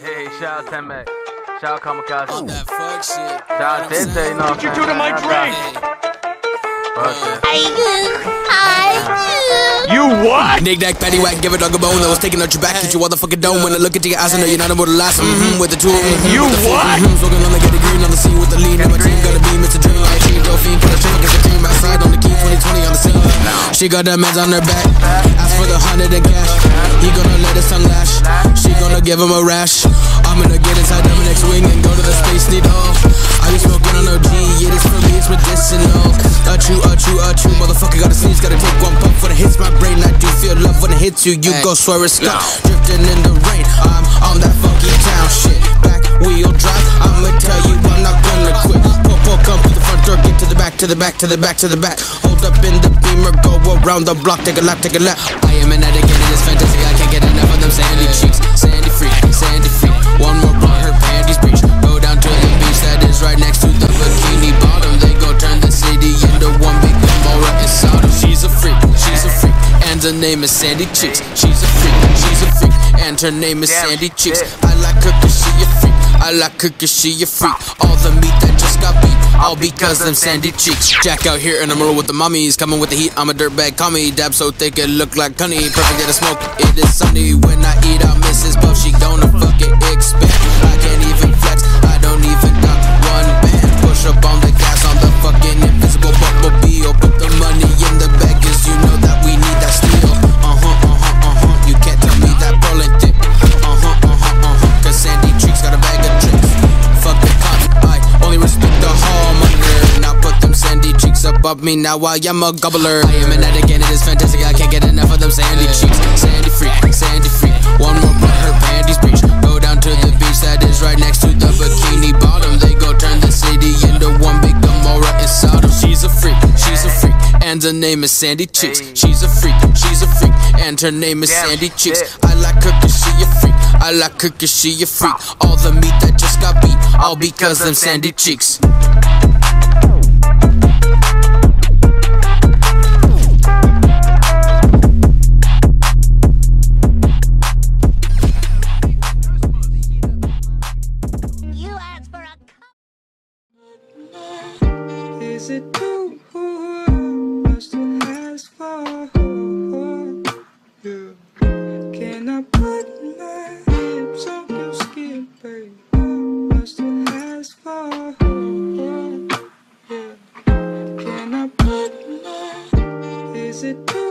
Hey, shout out Temek. Shout out Kamikaze. On that fuck shit. Shout out Dente, you know what you do to my drink? Bullshit. You what? Nick Nack, Patty Whack, give a dog a bone. I was taking out your back, hit your motherfucking dome. When I look into your eyes, I know you're not about to last. Mm-hmm, with the two of them. You what? Mm-hmm, smoking on the get the green on the scene with the lean. And my team got a beam, it's a dream. Like she go fiend, put a chain, get the cream outside on the key. 2020 on the scene. She got that meds on her back. Ask for the hundred and give him a rash. I'm gonna get inside Dominic's wing and go to the space needle. I be smoking on OG, yeah, this for me, it's medicinal. A true, a true, a true motherfucker gotta sneeze, gotta take one puff when it hits my brain. I do feel love when it hits you, you go swear it's stuck. Drifting in the rain, I'm on that funky town shit. Back wheel drive, I'ma tell you I'm not gonna quit. Pull, pull, come through the front door, get to the back, to the back, to the back, to the back. Hold up in the beamer, go around the block, take a lap, take a lap. I am an addict and it is fantastic, I can't get enough of them sandy cheeks. Sandy freak, sandy freak. One more blunt, her panties breach. Go down to the beach that is right next to the bikini bottom. They go turn the city into one big Gomorrah and Sodom. She's a freak, she's a freak, and her name is Sandy Cheeks. She's a freak, she's a freak, and her name is Damn Sandy Cheeks. shit. I like her cause she a freak. I like her cause she a freak. All the meat that just got beat, all because them sandy cheeks. Jack out here in the middle with the mummies, coming with the heat. I'm a dirtbag, me. Dab so thick it look like honey. Perfect get a smoke. It is sunny when I eat. I. Buff, she above me, now I am a gobbler. I am an addict and it is fantastic, I can't get enough of them Sandy Cheeks. Sandy freak, Sandy freak. One more blunt, her panties breach. Go down to the beach that is right next to the bikini bottom. They go turn the city into one big Gomorrah and Sodom. She's a freak, she's a freak, and her name is Sandy Cheeks. She's a freak, she's a freak, and her name is Sandy Cheeks. I like her cause she a freak. I like her cause she a freak. All the meat that just got beat, all because them sandy cheeks. It. Much to ask for. Yeah. Can I put my on your skin. Much to ask for. Yeah. Can I put my? Is it too-